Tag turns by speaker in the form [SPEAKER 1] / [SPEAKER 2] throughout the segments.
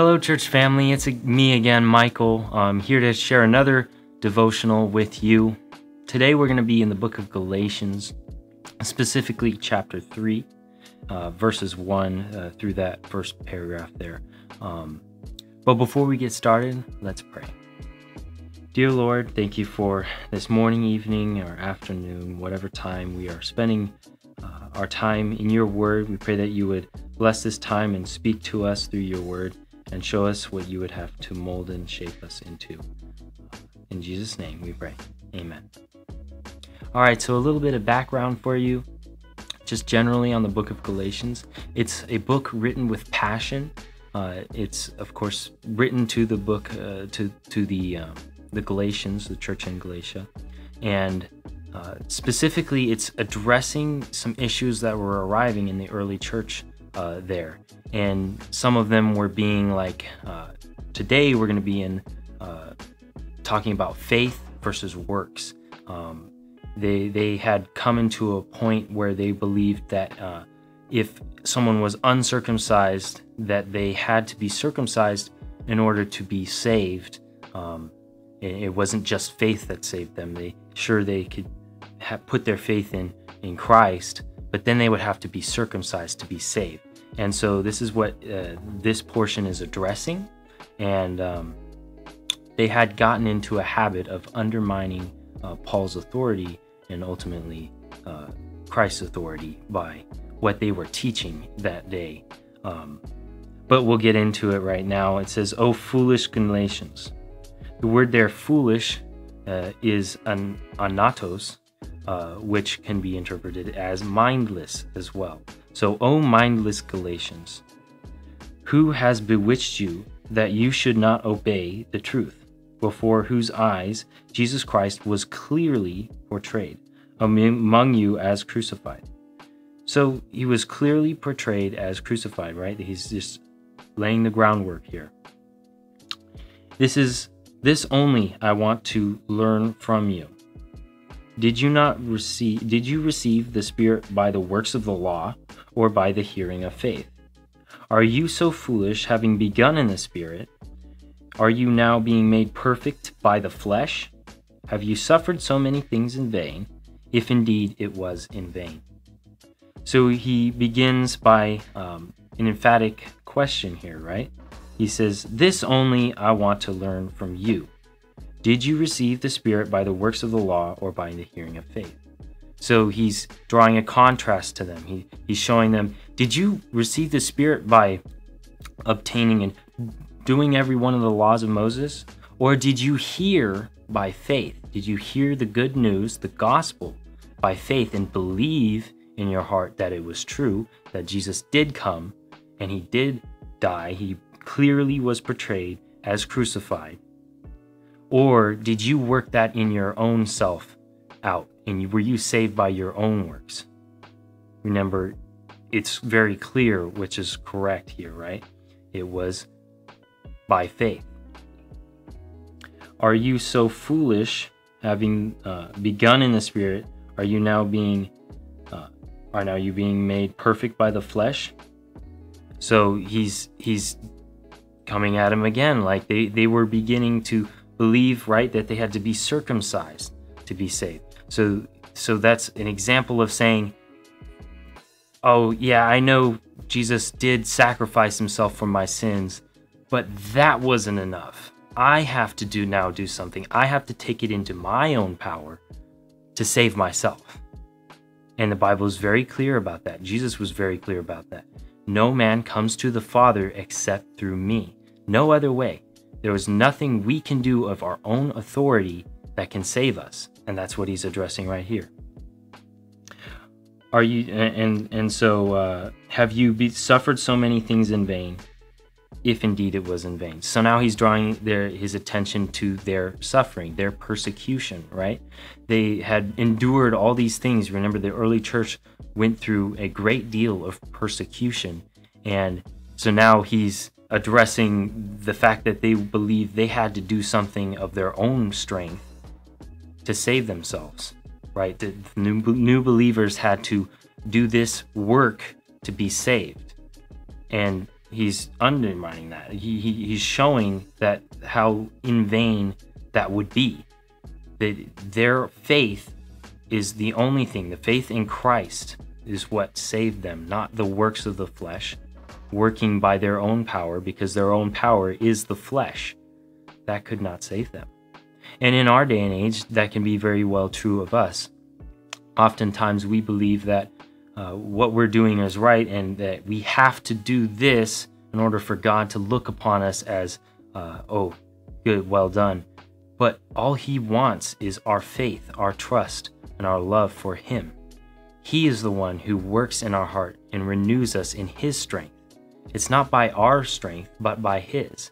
[SPEAKER 1] Hello, church family. It's me again, Michael. I'm here to share another devotional with you. Today, we're going to be in the book of Galatians, specifically chapter 3, uh, verses 1 uh, through that first paragraph there. Um, but before we get started, let's pray. Dear Lord, thank you for this morning, evening, or afternoon, whatever time we are spending uh, our time in your word. We pray that you would bless this time and speak to us through your word and show us what you would have to mold and shape us into. In Jesus' name we pray. Amen. All right, so a little bit of background for you, just generally on the book of Galatians. It's a book written with passion. Uh, it's, of course, written to the book, uh, to, to the, uh, the Galatians, the church in Galatia. And uh, specifically, it's addressing some issues that were arriving in the early church uh, there. And some of them were being like, uh, today we're going to be in uh, talking about faith versus works. Um, they, they had come into a point where they believed that uh, if someone was uncircumcised, that they had to be circumcised in order to be saved. Um, it, it wasn't just faith that saved them. They sure they could put their faith in in Christ, but then they would have to be circumcised to be saved. And so this is what uh, this portion is addressing. And um, they had gotten into a habit of undermining uh, Paul's authority and ultimately uh, Christ's authority by what they were teaching that day. Um, but we'll get into it right now. It says, "Oh foolish Galatians." The word there, "foolish," uh, is an anatos, uh, which can be interpreted as mindless as well. So, O mindless Galatians, who has bewitched you that you should not obey the truth, before whose eyes Jesus Christ was clearly portrayed among you as crucified? So, he was clearly portrayed as crucified, right? He's just laying the groundwork here. This is this only I want to learn from you. Did you not receive did you receive the spirit by the works of the law or by the hearing of faith? Are you so foolish, having begun in the Spirit? Are you now being made perfect by the flesh? Have you suffered so many things in vain, if indeed it was in vain? So he begins by um, an emphatic question here, right? He says, This only I want to learn from you. Did you receive the Spirit by the works of the law or by the hearing of faith? So he's drawing a contrast to them. He, he's showing them, did you receive the Spirit by obtaining and doing every one of the laws of Moses? Or did you hear by faith? Did you hear the good news, the gospel, by faith and believe in your heart that it was true, that Jesus did come and he did die? He clearly was portrayed as crucified. Or did you work that in your own self out? And were you saved by your own works? Remember, it's very clear which is correct here, right? It was by faith. Are you so foolish, having uh, begun in the Spirit? Are you now being, uh, are now you being made perfect by the flesh? So he's he's coming at him again, like they they were beginning to believe, right, that they had to be circumcised to be saved. So so that's an example of saying, "Oh, yeah, I know Jesus did sacrifice himself for my sins, but that wasn't enough. I have to do now do something. I have to take it into my own power to save myself." And the Bible is very clear about that. Jesus was very clear about that. No man comes to the Father except through me. No other way. There is nothing we can do of our own authority that can save us. And that's what he's addressing right here. Are you and and so uh, have you be, suffered so many things in vain, if indeed it was in vain? So now he's drawing their his attention to their suffering, their persecution. Right? They had endured all these things. Remember, the early church went through a great deal of persecution, and so now he's addressing the fact that they believe they had to do something of their own strength to save themselves, right? The new, new believers had to do this work to be saved. And he's undermining that. He, he, he's showing that how in vain that would be. That their faith is the only thing. The faith in Christ is what saved them, not the works of the flesh, working by their own power, because their own power is the flesh. That could not save them. And in our day and age, that can be very well true of us. Oftentimes, we believe that uh, what we're doing is right and that we have to do this in order for God to look upon us as, uh, oh, good, well done. But all He wants is our faith, our trust, and our love for Him. He is the one who works in our heart and renews us in His strength. It's not by our strength, but by His.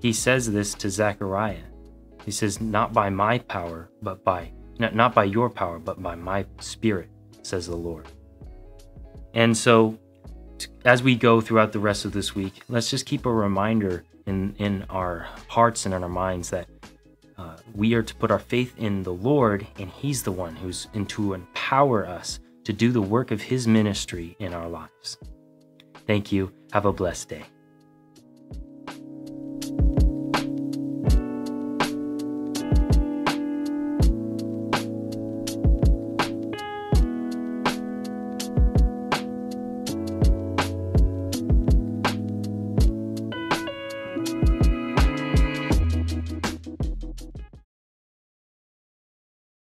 [SPEAKER 1] He says this to Zechariah. He says, Not by my power, but by, not, not by your power, but by my spirit says the Lord. And so, as we go throughout the rest of this week, let's just keep a reminder in, in our hearts and in our minds that uh, we are to put our faith in the Lord, and He's the one who's in to empower us to do the work of His ministry in our lives. Thank you. Have a blessed day.